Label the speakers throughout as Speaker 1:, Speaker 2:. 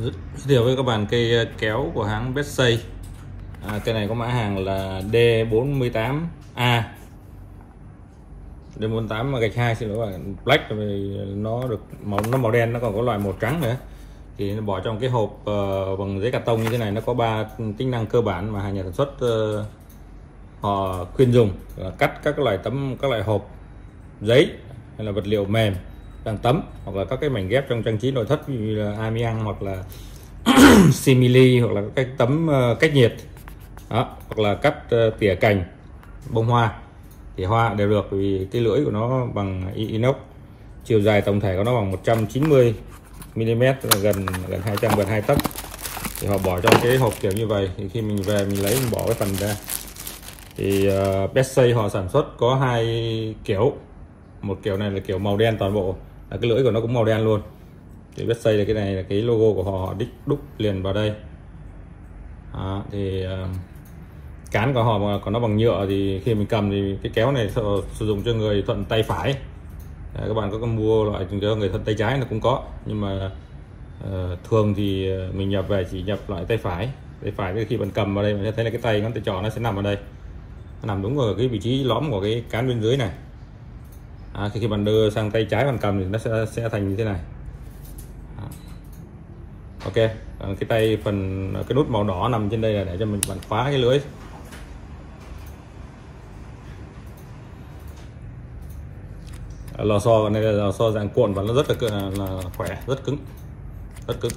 Speaker 1: giới thiệu với các bạn cây ờ, kéo của hãng Betsay. À, cây này có mã hàng là D48A D48 gạch 2 xin lỗi bạn black vì nó được màu nó màu đen nó còn có loại màu trắng nữa. Thì nó bỏ trong cái hộp uh, bằng giấy carton như thế này nó có ba tính năng cơ bản mà hàng nhà sản xuất uh, họ khuyên dùng là cắt các loại tấm các loại hộp giấy hay là vật liệu mềm đang tấm hoặc là các cái mảnh ghép trong trang trí nội thất như là amiang hoặc là simili hoặc là các tấm ờ, cách nhiệt. Đó, hoặc là cắt ờ, tỉa cành bông hoa. Thì hoa đều được vì cái lưỡi của nó bằng inox. Chiều dài tổng thể của nó bằng 190 mm gần gần 200 gần 2 tấc. Thì họ bỏ trong cái hộp kiểu như vậy thì khi mình về mình lấy mình bỏ cái phần ra. Thì ờ, uh, Betsay họ sản xuất có hai kiểu. Một kiểu này là kiểu màu đen toàn bộ là cái lưỡi của nó cũng màu đen luôn. Thì xây là cái này là cái logo của họ họ đích đúc liền vào đây. À, thì uh, cán của họ mà còn nó bằng nhựa thì khi mình cầm thì cái kéo này sử dụng cho người thuận tay phải. À, các bạn có mua loại cho người thuận tay trái nó cũng có. Nhưng mà uh, thường thì ờ, mình nhập về chỉ nhập loại tay phải. Tay phải khi bạn cầm vào đây mình sẽ thấy là cái tay ngón tay trỏ nó sẽ nằm ở đây. Nó nằm đúng ở cái vị trí lõm của cái cán bên dưới này à, khi bạn đưa sang tay trái bạn cầm thì nó sẽ sẽ thành như thế này. À. ok à, cái tay phần cái nút màu đỏ nằm trên đây là để cho mình bạn khóa cái lưới. À, lò xo này là lò xo dạng cuộn và nó rất là, là, là khỏe rất cứng rất cứng.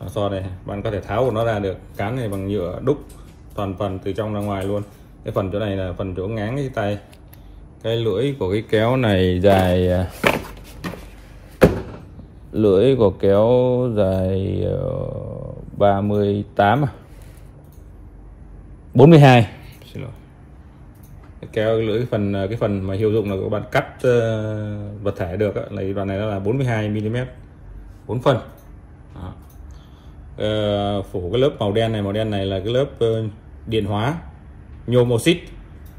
Speaker 1: Lò xo này bạn có thể tháo của nó ra được cán này bằng nhựa đúc toàn phần từ trong ra ngoài luôn. Cái phần chỗ này là phần chỗ ngáng cái tay cái lưỡi của cái kéo này dài à, lưỡi của kéo dài 38 42 xin lỗi. Cái kéo cái lưỡi phần cái phần mà hiệu dụng là các bạn cắt uh, vật thể được là đoạn này nó là 42 mm 4 phần Đó. Uh, phủ cái lớp màu đen này màu đen này là cái lớp uh, điện hóa nhôm oxit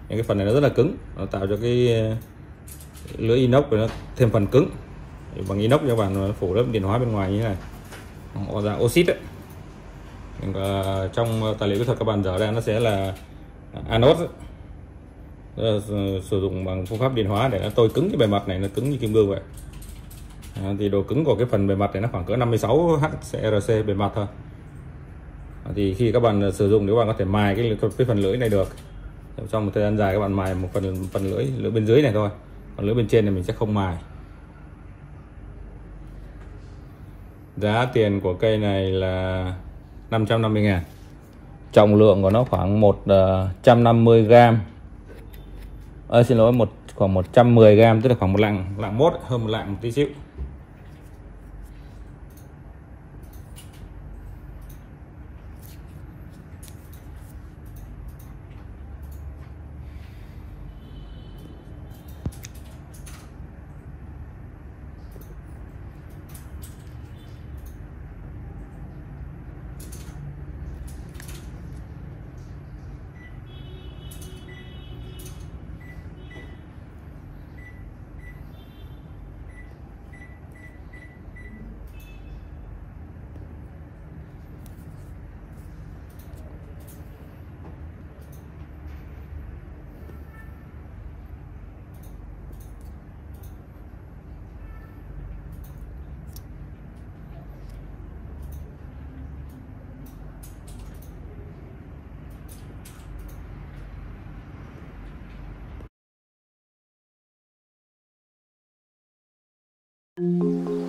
Speaker 1: những cái phần này nó rất là cứng. Nó tạo cho cái ờ, lưỡi inox nó thêm phần cứng. Bằng inox cho bạn phủ lớp điện hóa bên ngoài như thế này. Họ dạng oxit đấy và ờ, trong tài liệu kỹ thuật các bạn dở ra nó sẽ là ờ, anode sử dụng bằng phương pháp điện hóa để nó tôi cứng cái bề mặt này nó cứng như kim cương vậy. À, thì độ cứng của cái phần bề mặt này nó khoảng cỡ 56 HCRC bề mặt thôi. Thì khi các bạn sử dụng nếu bạn có thể mài cái, cái phần lưỡi này được trong một thời gian dài các bạn mài một phần phần lưỡi lưỡi bên dưới này thôi. Còn lưỡi bên trên này mình sẽ không mài. Giá tiền của cây này là 550 ngàn. Trọng lượng của nó khoảng 150 ờ, gram à, ờ, xin lỗi một khoảng 110 gram tức là khoảng một lạng lạng mốt hơn một lạng một tí xíu.
Speaker 2: Música